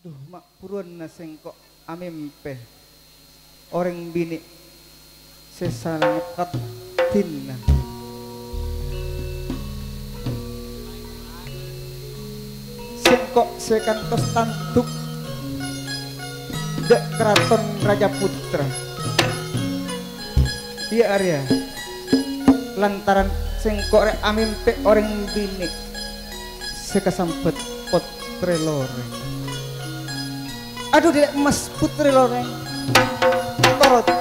Aduh, mak purun na sengkok amimpe. Orang bini sesalang katin na. Sengkok sekantos tantuk dek keraton Raja Putra. Iya Arya. Lantaran sengkok rek amimpe orang bini sekasampet potre loreng. Aduh dek emas putri loreng. Torot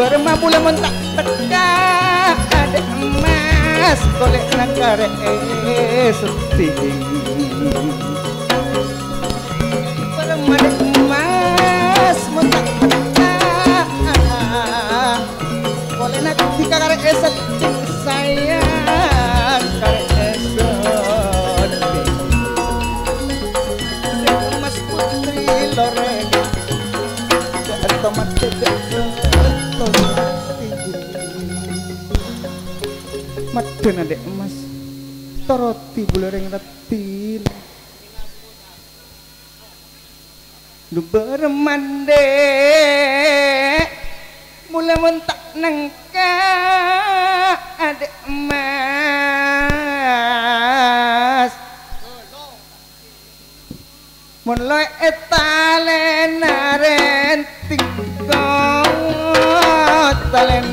Berma pula mentak teka ada emas golek nakare seting Madan adek emas. Toroti bulereng retin Lu bermande. Mula mentak nengka adek emas. Mulai etale naren tingkot Talen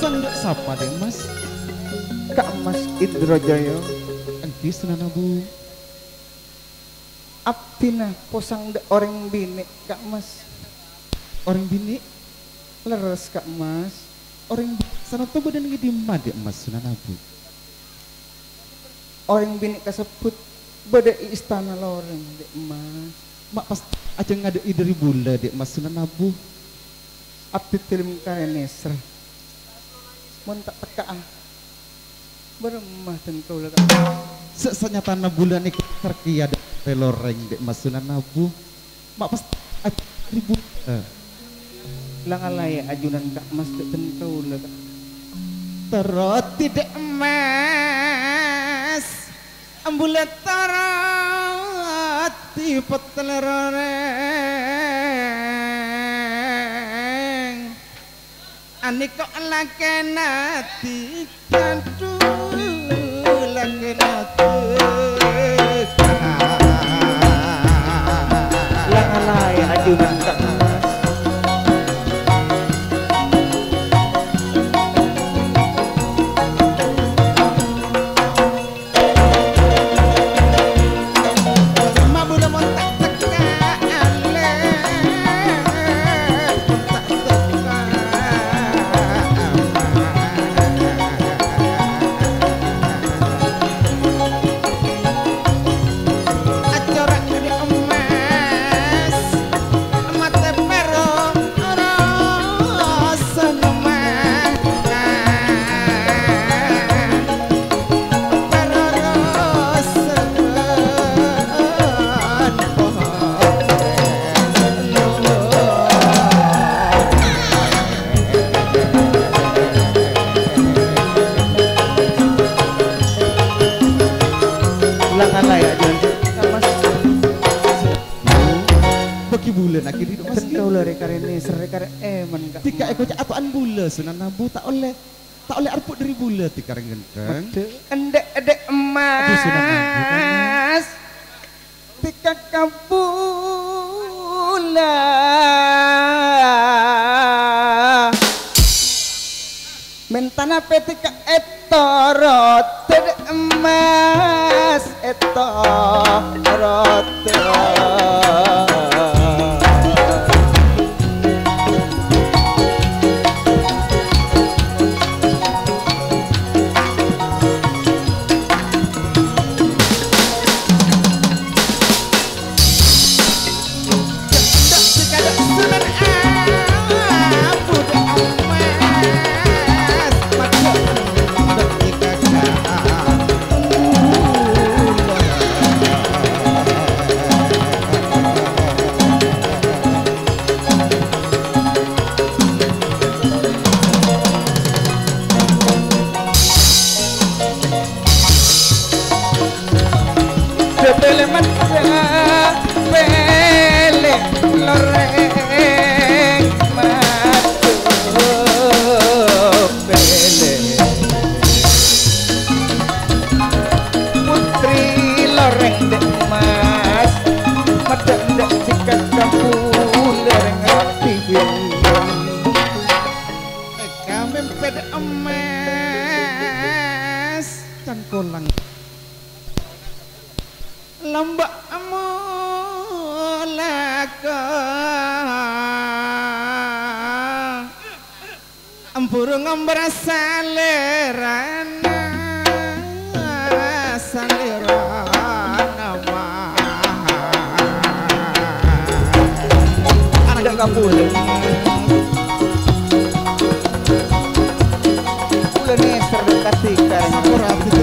kepesan nggak sapa deh Mas. kak mas Indrojoyo Engki Sunan Abu. Abdina posang de orang bini kak mas Orang bini, leres kak mas orang sana tuh badan di dek Mas Sunan Abu. orang bini kasebut beda istana loreng dek mas Mak pas aja ngada ideri bula dek Mas Sunan Abu. abdi tilim kaya nesra mun tak teka ah beremah tentu lah Sesanya tanah bulan ikut terkia dek reloreng dek Mas Sunan Abu. Mak pas ideri bula. langalaya ajunan kak mas dek tentu lah kak Teroti dek emas. Ambulat teroti peteleroreng. ane kok lakene dikantu lakene sunan nabu tak oleh tak oleh arput dari bula tika reng gendeng. Endek endek Aduh, sudah mabuk, emas. Tika kabula. Mentana petika etorot emas etorot.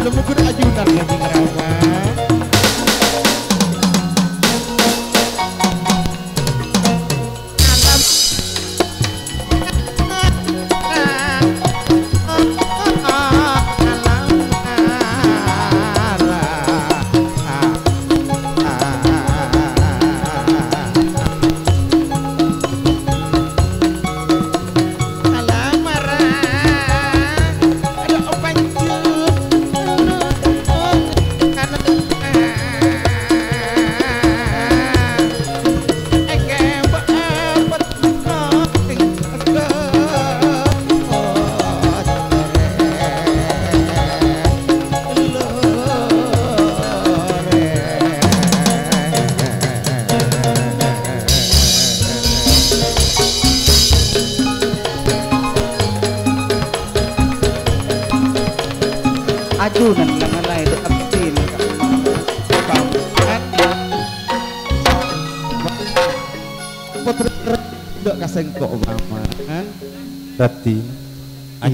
Orang itu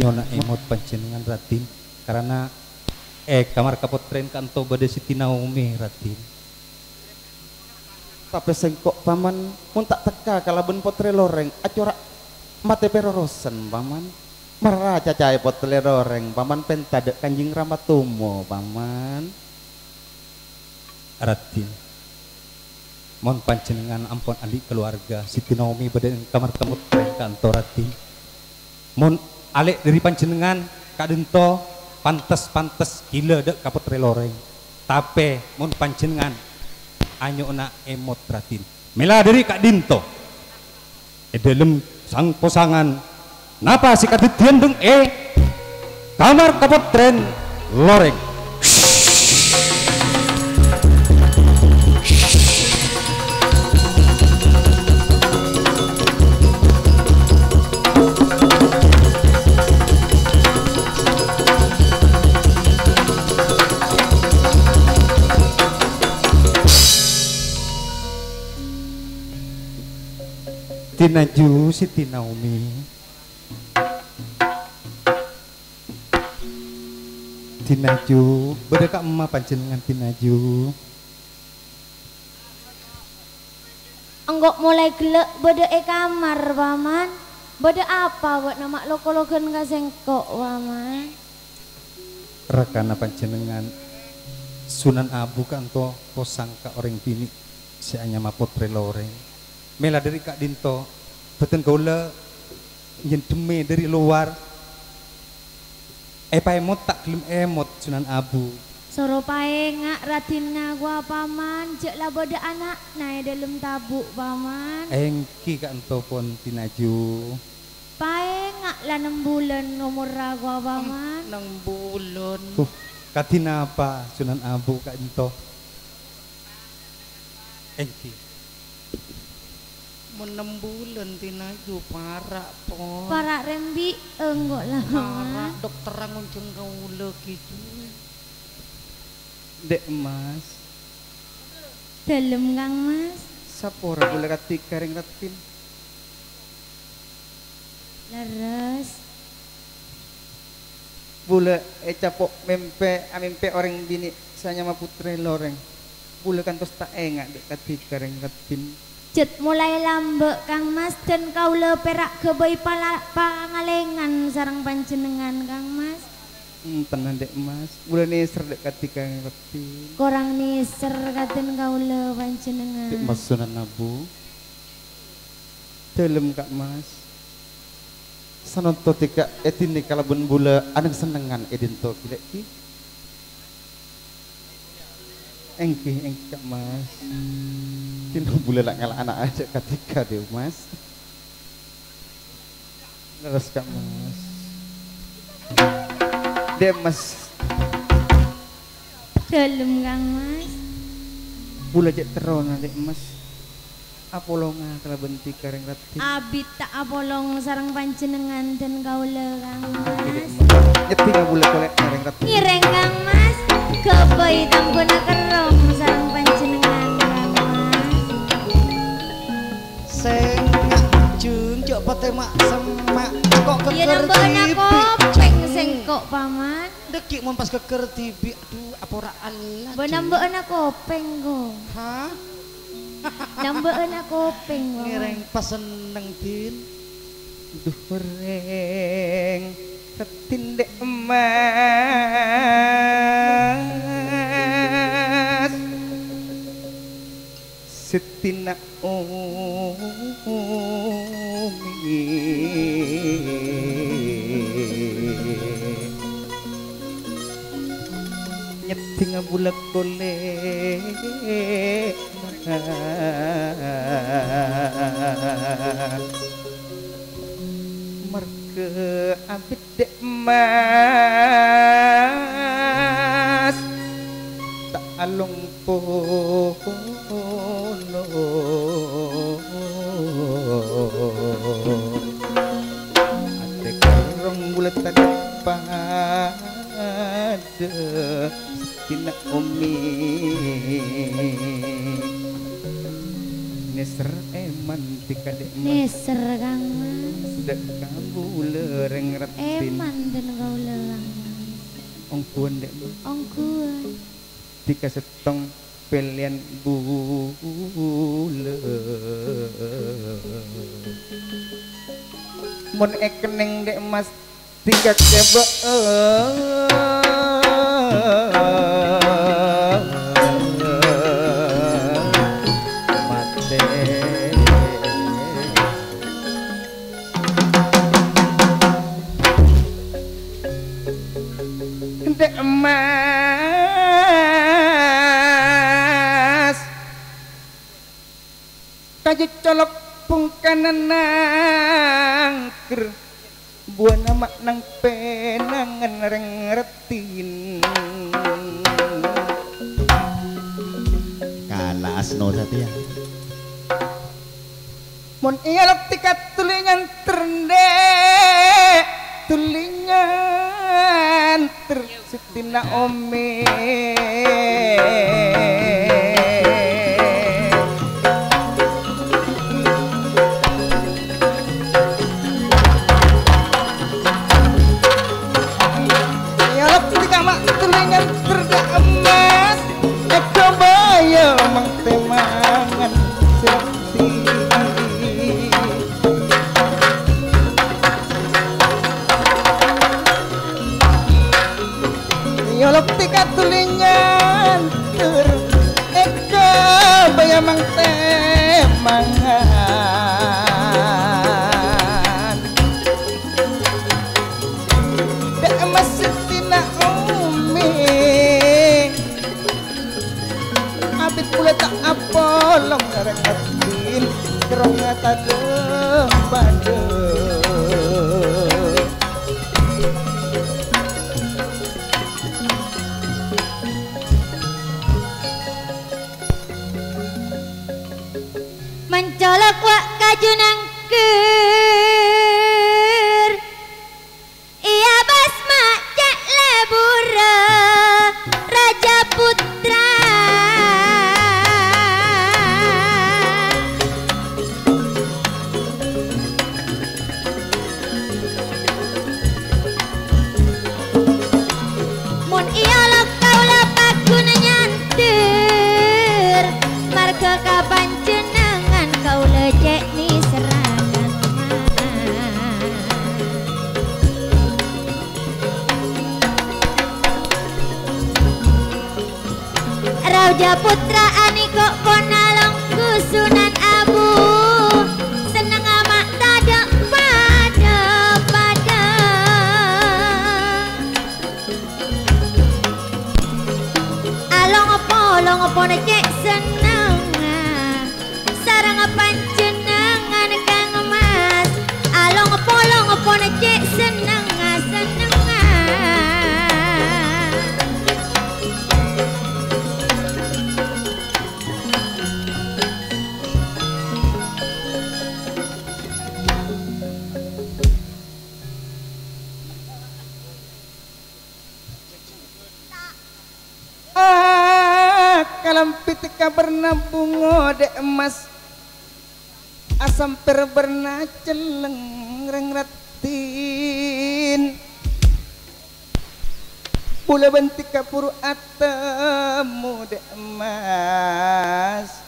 anyo na emot panjenengan Ratin, karena eh kamar kapotren kanto bade Siti Naomi Ratin. tapi sengkok paman pun tak teka kalaben potre loreng acora mate perorosen paman meraca cahaya potre loreng paman pentade kanjing ramatumo paman Ratin. Mohon panjenengan ampun adik keluarga Siti Naomi bade kamar kapotren kanto Ratin. Mohon alik dari panjenengan kadento pantes-pantes gila dek kapotre loreng. Tapi mohon panjenengan anyo na emot Ratin. Mela dari Kak Dinto. E dalam sang posangan napa si kadetian deng e kamar kapotren loreng. Tinaju Siti Naomi. Tinaju, beda kak emak panjenengan Tinaju. Enggak mulai gelek beda e kamar paman. Beda apa buat nama loko-lokan kasengkok paman. Rekana panjenengan Sunan Abu kanto posangka orang bini si anyama potre loreng. mela dari Kak Dinto beten gaula yen deme dari luar. Eh emot tak gelem emot Sunan Abu. Soro pae ngak ratina gua paman lah boda anak naik dalam tabuk paman. Engki Kak Ento pun tinaju pae ngak lah enam bulan umur gua paman. Nang bulan. Tuh, katina apa Sunan Abu Kak Ento engki enam bulan tinaju parak po para rembi enggak lah parak paman dokter nguncung gaula gitu Dek Mas, dalam kang mas sapora boleh katika ring ratin. leres Bule e capok mempe amempe orang bini sanya ma putre loreng. Bule kan tos tak enggak dek katika ring ratin. Jet mulai lambe Kang Mas dan kau perak ke boy pala pangalengan sarang panjenengan Kang Mas. Hmm, tenang dek Mas. Bule neser dek katika ring ratin. Korang niser katen kau panjenengan. Dek Mas Sunan Abu. Dalam Kak Mas. Sanonto tika etin ni kalau bun bula anang senengan edin to gila ki. Engki engki Kak Mas. Tino bula lah ngalah anak aja ketika deh Mas. Terus Kak Mas. Dek Mas Dalam Kang Mas. bula jek terona dek Mas. Apolonga kalau bentik kareng ratin. Abit tak apolong sarang panjenengan dan kau Kang Mas. Nyeti nggak boleh kolek kareng ratin. Ngireng Kang Mas. Ke boy tampuna kerong sarang sing junjuk pete mak semak. Kok keker tipi sing kok paman. Dekik mon pas keker tipi aduh apa ora anak ben nambok ana kopeng ha nambok kuping ngiring go din. Duh reng ketindek emak setina omi. Nyetinga bulak kole merke abidek mas. Tak alung pohon Ate karong bulat ada pada Tina umi Neser eman tika dek Neser Kang Mas. Dek kamu lereng ratin Eman dan kau lelang. Ongkuan dek Ongkuan. Tika setong pilihan bule mun ekening dek mas tiga cebok. Kaji colok pungkanan nangker. Buah nama nang penangan reng retin. Kala asno satya. Mon ialok tikat tulingan ternde Tulingan ter Sitina ome tak apa long arek adin tadem bade mencolok wak kajunang ke Along apa cek seneng Sarang panjenengan Ah, kalampit ka bernabung de emas. Asam per berna celeng reng ratin. Pula bentik kapuru atemu de emas.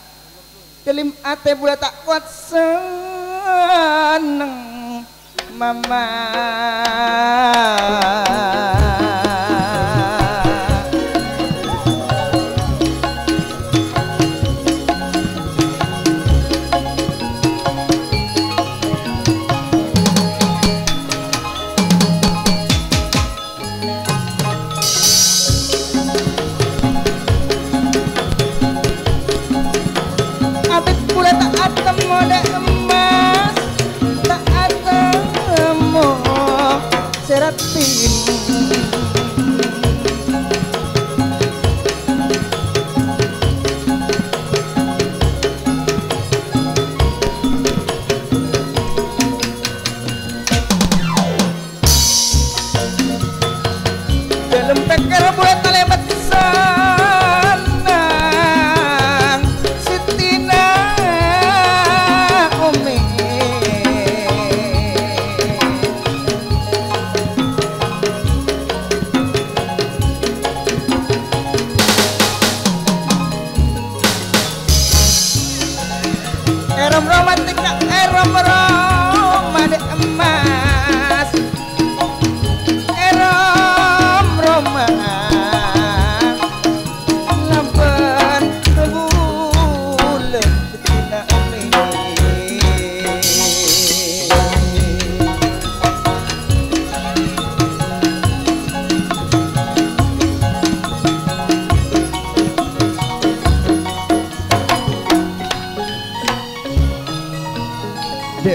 Kelim ate pula tak kuat seneng mama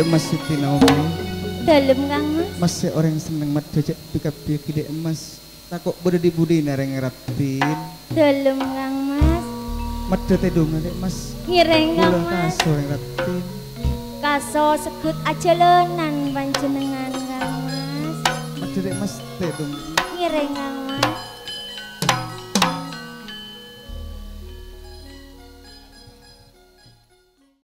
Dek Mas Siti Naomi. Dalam kang mas. Masih orang yang seneng mat dojek pikap piki dek Mas? Takut bodo di budi nareng ratin Dalam kang mas. Mat dote dong dek Mas. Ngireng kang mas. kaso yang ratin Kaso sekut aja lenan panjenengan kang mas. Mat dek Mas dong Ngireng kang